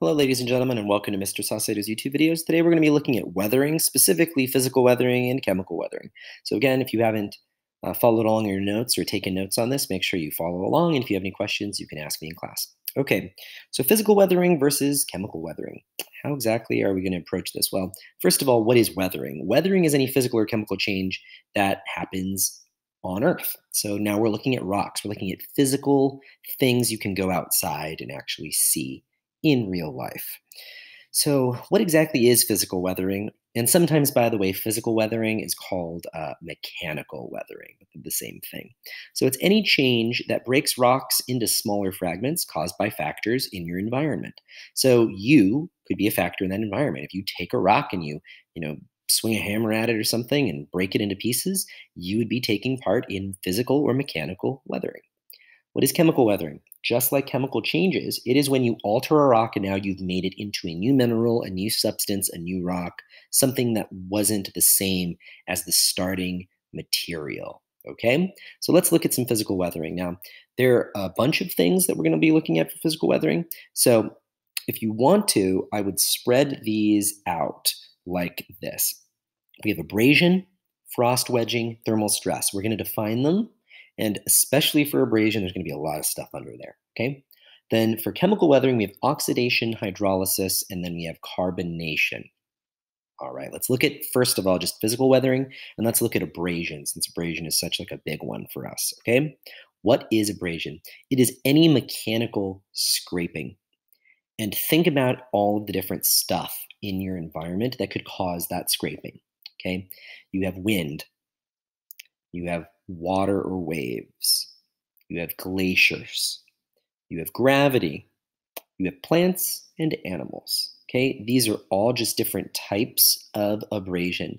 Hello, ladies and gentlemen, and welcome to Mr. Saucedo's YouTube videos. Today we're going to be looking at weathering, specifically physical weathering and chemical weathering. So again, if you haven't uh, followed along your notes or taken notes on this, make sure you follow along. And if you have any questions, you can ask me in class. Okay, so physical weathering versus chemical weathering. How exactly are we going to approach this? Well, first of all, what is weathering? Weathering is any physical or chemical change that happens on Earth. So now we're looking at rocks. We're looking at physical things you can go outside and actually see in real life. So, what exactly is physical weathering? And sometimes, by the way, physical weathering is called uh, mechanical weathering, the same thing. So, it's any change that breaks rocks into smaller fragments caused by factors in your environment. So, you could be a factor in that environment. If you take a rock and you, you know, swing a hammer at it or something and break it into pieces, you would be taking part in physical or mechanical weathering. What is chemical weathering? Just like chemical changes, it is when you alter a rock and now you've made it into a new mineral, a new substance, a new rock, something that wasn't the same as the starting material. Okay, so let's look at some physical weathering. Now, there are a bunch of things that we're going to be looking at for physical weathering. So, if you want to, I would spread these out like this. We have abrasion, frost wedging, thermal stress. We're going to define them and especially for abrasion, there's going to be a lot of stuff under there. Okay. Then for chemical weathering, we have oxidation, hydrolysis, and then we have carbonation. All right, let's look at first of all just physical weathering, and let's look at abrasion since abrasion is such like a big one for us. Okay, what is abrasion? It is any mechanical scraping, and think about all of the different stuff in your environment that could cause that scraping. Okay, you have wind, you have water or waves. You have glaciers. You have gravity. You have plants and animals. Okay, these are all just different types of abrasion,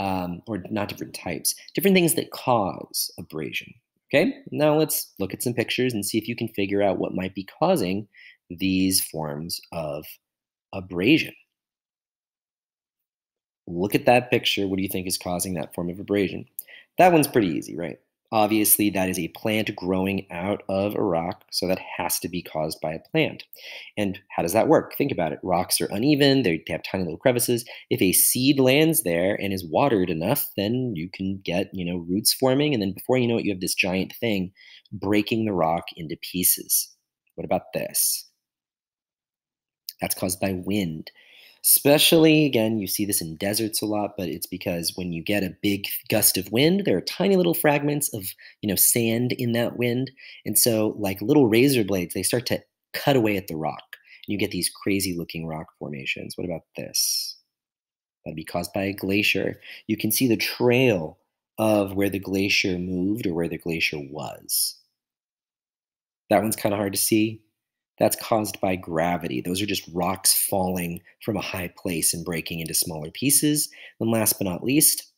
um, or not different types, different things that cause abrasion. Okay, now let's look at some pictures and see if you can figure out what might be causing these forms of abrasion. Look at that picture. What do you think is causing that form of abrasion? That one's pretty easy, right? Obviously, that is a plant growing out of a rock, so that has to be caused by a plant. And how does that work? Think about it. Rocks are uneven, they have tiny little crevices. If a seed lands there and is watered enough, then you can get, you know, roots forming, and then before you know it, you have this giant thing breaking the rock into pieces. What about this? That's caused by wind. Especially, again, you see this in deserts a lot, but it's because when you get a big gust of wind, there are tiny little fragments of, you know, sand in that wind. And so, like little razor blades, they start to cut away at the rock. And you get these crazy looking rock formations. What about this? That'd be caused by a glacier. You can see the trail of where the glacier moved or where the glacier was. That one's kind of hard to see. That's caused by gravity. Those are just rocks falling from a high place and breaking into smaller pieces. And last but not least,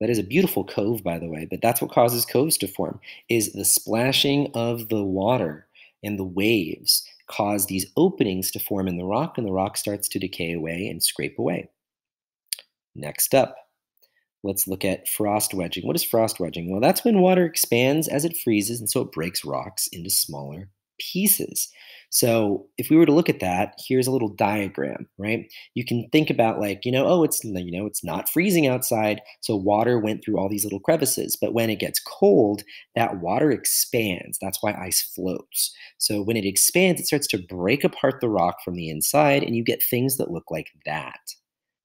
that is a beautiful cove, by the way, but that's what causes coves to form, is the splashing of the water and the waves cause these openings to form in the rock, and the rock starts to decay away and scrape away. Next up, let's look at frost wedging. What is frost wedging? Well, that's when water expands as it freezes, and so it breaks rocks into smaller pieces. So if we were to look at that, here's a little diagram, right? You can think about like, you know, oh, it's you know, it's not freezing outside, so water went through all these little crevices. But when it gets cold, that water expands. That's why ice floats. So when it expands, it starts to break apart the rock from the inside, and you get things that look like that.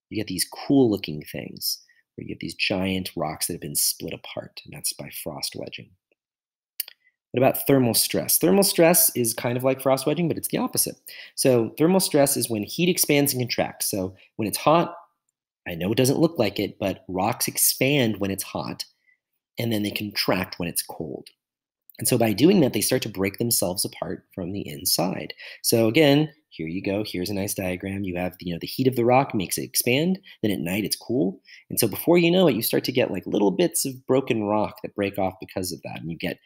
You get these cool looking things where you get these giant rocks that have been split apart, and that's by frost wedging. What about thermal stress? Thermal stress is kind of like frost wedging, but it's the opposite. So thermal stress is when heat expands and contracts. So when it's hot, I know it doesn't look like it, but rocks expand when it's hot, and then they contract when it's cold. And so by doing that, they start to break themselves apart from the inside. So again, here you go. Here's a nice diagram. You have, you know, the heat of the rock makes it expand. Then at night it's cool. And so before you know it, you start to get like little bits of broken rock that break off because of that. And you get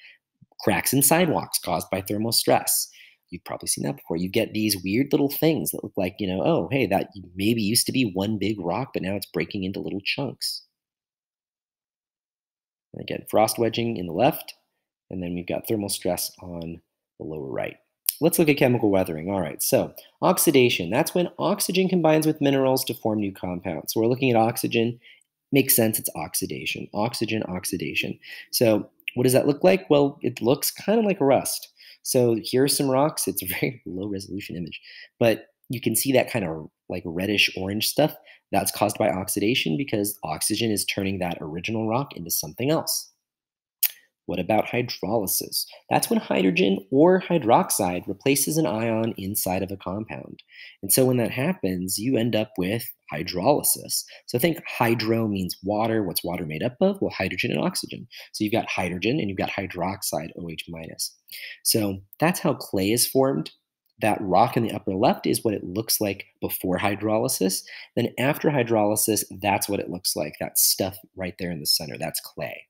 cracks in sidewalks caused by thermal stress. You've probably seen that before. You get these weird little things that look like, you know, oh, hey, that maybe used to be one big rock, but now it's breaking into little chunks. And again, frost wedging in the left, and then we've got thermal stress on the lower right. let's look at chemical weathering. All right, so oxidation, that's when oxygen combines with minerals to form new compounds. So we're looking at oxygen, makes sense, it's oxidation. Oxygen, oxidation. So what does that look like? Well, it looks kind of like rust. So here are some rocks. It's a very low resolution image, but you can see that kind of like reddish orange stuff. That's caused by oxidation because oxygen is turning that original rock into something else. What about hydrolysis? That's when hydrogen or hydroxide replaces an ion inside of a compound. And so when that happens, you end up with hydrolysis. So think hydro means water. What's water made up of? Well, hydrogen and oxygen. So you've got hydrogen and you've got hydroxide, OH minus. So that's how clay is formed. That rock in the upper left is what it looks like before hydrolysis. Then after hydrolysis, that's what it looks like. That stuff right there in the center, that's clay.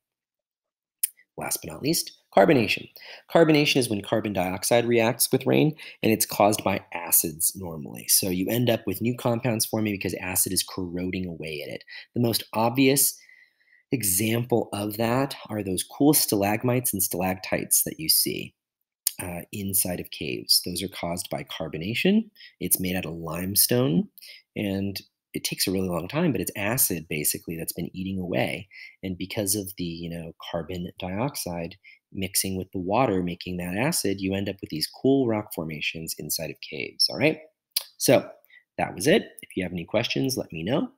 Last but not least, carbonation. Carbonation is when carbon dioxide reacts with rain, and it's caused by acids normally. So you end up with new compounds forming because acid is corroding away at it. The most obvious example of that are those cool stalagmites and stalactites that you see. Uh, inside of caves. Those are caused by carbonation. It's made out of limestone, and it takes a really long time, but it's acid basically that's been eating away. And because of the, you know, carbon dioxide mixing with the water, making that acid, you end up with these cool rock formations inside of caves. All right. So that was it. If you have any questions, let me know.